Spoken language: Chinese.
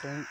等